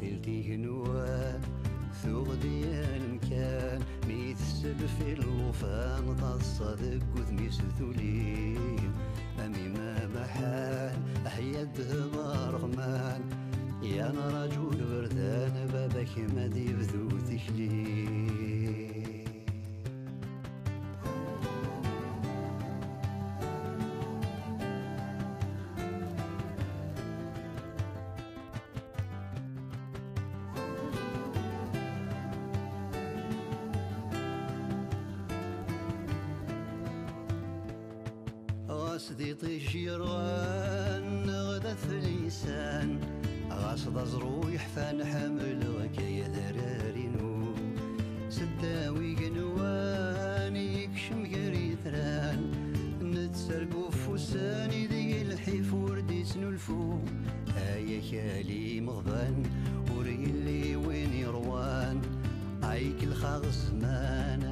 ثلتي نوان ثوغ ديال كان ميت في الوفان تصدق وثميس ثوليم أمي ما محال أحياد برغمان يا رجل بردان بابك ما ديبذو غاسدي طيشير غدا ثليسان غاصد زرويح فنحمل غكايا ذرارينو سداوي قنوان يكشم قريثران نتسرقو فوساني ذي الحيف وردي سنلفو هيا كالي مغبان وريلي وين يروان. عيك الخاغ الزمان